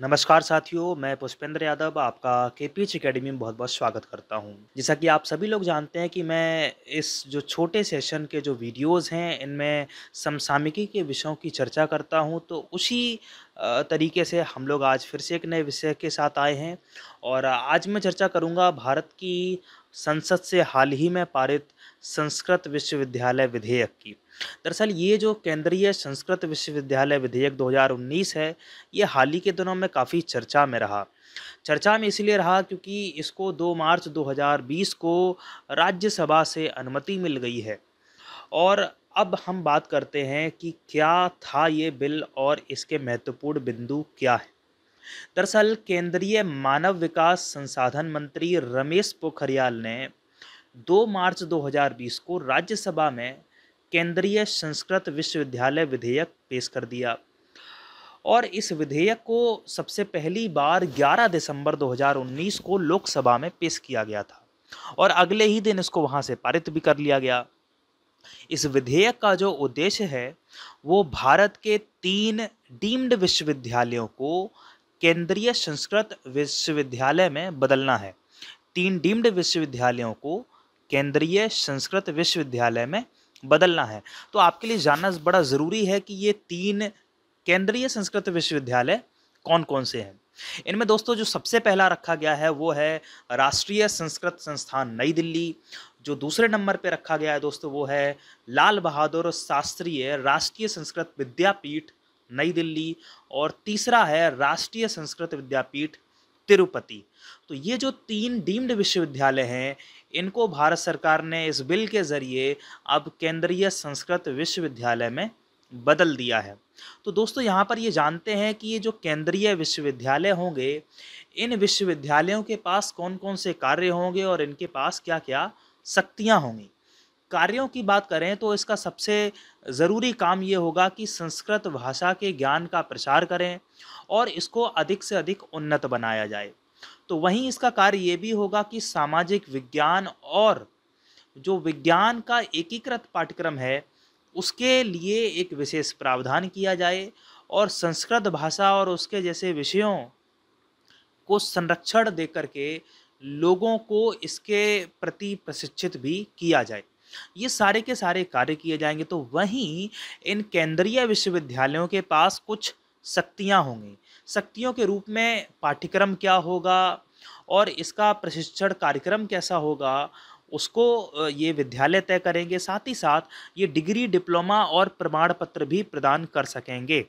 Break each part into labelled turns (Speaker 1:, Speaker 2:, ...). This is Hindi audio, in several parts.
Speaker 1: नमस्कार साथियों, मैं पुष्पेंद्र यादव, आपका के पी एच अकेडमी में बहुत बहुत स्वागत करता हूँ। जैसा कि आप सभी लोग जानते हैं कि मैं इस जो छोटे सेशन के जो वीडियोस हैं, इनमें समसामयिकी के विषयों की चर्चा करता हूँ तो उसी तरीके से हम लोग आज फिर से एक नए विषय के साथ आए हैं। और आज मैं चर्चा करूँगा, भारत की संसद से हाल ही में पारित संस्कृत विश्वविद्यालय विधेयक की। दरअसल ये जो केंद्रीय संस्कृत विश्वविद्यालय विधेयक 2019 है, ये हाल ही के दिनों में काफ़ी चर्चा में रहा। चर्चा में इसलिए रहा क्योंकि इसको 2 मार्च 2020 को राज्यसभा से अनुमति मिल गई है। और अब हम बात करते हैं कि क्या था ये बिल और इसके महत्वपूर्ण बिंदु क्या है। दरअसल केंद्रीय मानव विकास संसाधन मंत्री रमेश पोखरियाल ने 2 मार्च 2020 को राज्यसभा में केंद्रीय संस्कृत विश्वविद्यालय विधेयक पेश कर दिया। और इस विधेयक को सबसे पहली बार 11 दिसंबर 2019 को लोकसभा में पेश किया गया था और अगले ही दिन इसको वहाँ से पारित भी कर लिया गया। इस विधेयक का जो उद्देश्य है, वो भारत के तीन डीम्ड विश्वविद्यालयों को केंद्रीय संस्कृत विश्वविद्यालय में बदलना है। तीन डीम्ड विश्वविद्यालयों को केंद्रीय संस्कृत विश्वविद्यालय में बदलना है। तो आपके लिए जानना बड़ा ज़रूरी है कि ये तीन केंद्रीय संस्कृत विश्वविद्यालय कौन कौन से हैं? इनमें दोस्तों जो सबसे पहला रखा गया है वो है राष्ट्रीय संस्कृत संस्थान नई दिल्ली। जो दूसरे नंबर पे रखा गया है दोस्तों वो है लाल बहादुर शास्त्रीय राष्ट्रीय संस्कृत विद्यापीठ नई दिल्ली और तीसरा है राष्ट्रीय संस्कृत विद्यापीठ तिरुपति। तो ये जो तीन डीम्ड विश्वविद्यालय हैं इनको भारत सरकार ने इस बिल के ज़रिए अब केंद्रीय संस्कृत विश्वविद्यालय में बदल दिया है। तो दोस्तों, यहाँ पर ये जानते हैं कि ये जो केंद्रीय विश्वविद्यालय होंगे, इन विश्वविद्यालयों के पास कौन कौन से कार्य होंगे और इनके पास क्या क्या शक्तियाँ होंगी? कार्यों की बात करें तो इसका सबसे ज़रूरी काम ये होगा कि संस्कृत भाषा के ज्ञान का प्रचार करें और इसको अधिक से अधिक उन्नत बनाया जाए। तो वहीं इसका कार्य ये भी होगा कि सामाजिक विज्ञान और जो विज्ञान का एकीकृत पाठ्यक्रम है, उसके लिए एक विशेष प्रावधान किया जाए और संस्कृत भाषा और उसके जैसे विषयों को संरक्षण दे करके लोगों को इसके प्रति प्रशिक्षित भी किया जाए। ये सारे के सारे कार्य किए जाएँगे तो वहीं इन केंद्रीय विश्वविद्यालयों के पास कुछ शक्तियाँ होंगी। शक्तियों के रूप में पाठ्यक्रम क्या होगा और इसका प्रशिक्षण कार्यक्रम कैसा होगा, उसको ये विद्यालय तय करेंगे। साथ ही साथ ये डिग्री, डिप्लोमा और प्रमाण पत्र भी प्रदान कर सकेंगे।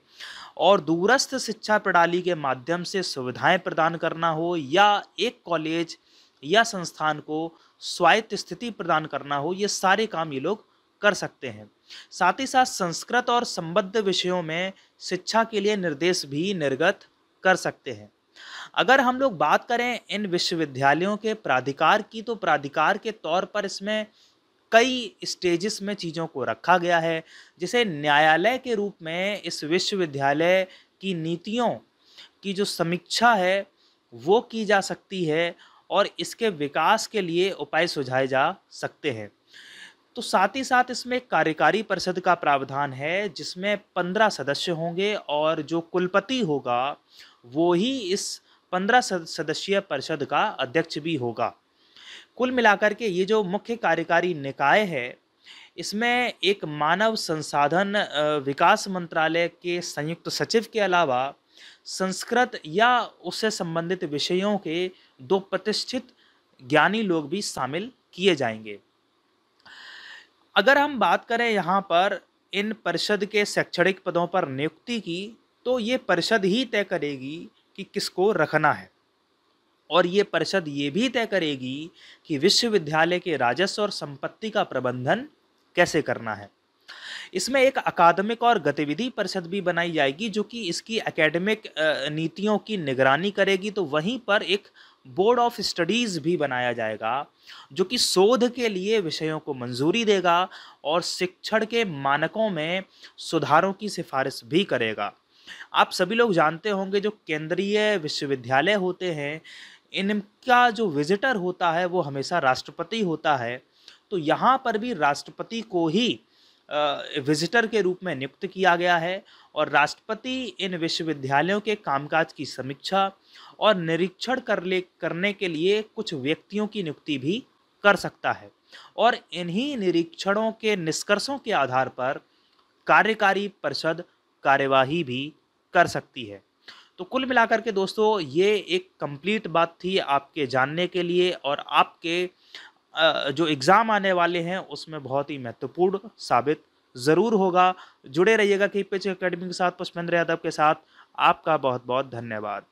Speaker 1: और दूरस्थ शिक्षा प्रणाली के माध्यम से सुविधाएँ प्रदान करना हो या एक कॉलेज या संस्थान को स्वायत्त स्थिति प्रदान करना हो, ये सारे काम ये लोग कर सकते हैं। साथ ही साथ संस्कृत और संबद्ध विषयों में शिक्षा के लिए निर्देश भी निर्गत कर सकते हैं। अगर हम लोग बात करें इन विश्वविद्यालयों के प्राधिकार की तो प्राधिकार के तौर पर इसमें कई स्टेजेस में चीज़ों को रखा गया है, जिसे न्यायालय के रूप में इस विश्वविद्यालय की नीतियों की जो समीक्षा है, वो की जा सकती है और इसके विकास के लिए उपाय सुझाए जा सकते हैं। तो साथ ही साथ इसमें कार्यकारी परिषद का प्रावधान है, जिसमें पंद्रह सदस्य होंगे और जो कुलपति होगा, वो ही इस पंद्रह सदस्यीय परिषद का अध्यक्ष भी होगा। कुल मिलाकर के ये जो मुख्य कार्यकारी निकाय है, इसमें एक मानव संसाधन विकास मंत्रालय के संयुक्त सचिव के अलावा संस्कृत या उससे संबंधित विषयों के दो प्रतिष्ठित ज्ञानी लोग भी शामिल किए जाएँगे। अगर हम बात करें यहाँ पर इन परिषद के शैक्षणिक पदों पर नियुक्ति की तो ये परिषद ही तय करेगी कि किसको रखना है। और ये परिषद ये भी तय करेगी कि विश्वविद्यालय के राजस्व और संपत्ति का प्रबंधन कैसे करना है। इसमें एक अकादमिक और गतिविधि परिषद भी बनाई जाएगी, जो कि इसकी एकेडमिक नीतियों की निगरानी करेगी तो वहीं पर एक बोर्ड ऑफ़ स्टडीज़ भी बनाया जाएगा, जो कि शोध के लिए विषयों को मंजूरी देगा और शिक्षण के मानकों में सुधारों की सिफारिश भी करेगा। आप सभी लोग जानते होंगे जो केंद्रीय विश्वविद्यालय होते हैं, इनका जो विजिटर होता है वो हमेशा राष्ट्रपति होता है। तो यहाँ पर भी राष्ट्रपति को ही विजिटर के रूप में नियुक्त किया गया है और राष्ट्रपति इन विश्वविद्यालयों के कामकाज की समीक्षा और निरीक्षण कर ले, करने के लिए कुछ व्यक्तियों की नियुक्ति भी कर सकता है। और इन्हीं निरीक्षणों के निष्कर्षों के आधार पर कार्यकारी परिषद कार्यवाही भी कर सकती है। तो कुल मिलाकर के दोस्तों, ये एक कंप्लीट बात थी आपके जानने के लिए और आपके जो एग्ज़ाम आने वाले हैं, उसमें बहुत ही महत्वपूर्ण साबित ज़रूर होगा। जुड़े रहिएगा की पिच अकेडमी के साथ, पुष्पेंद्र यादव के साथ। आपका बहुत बहुत धन्यवाद।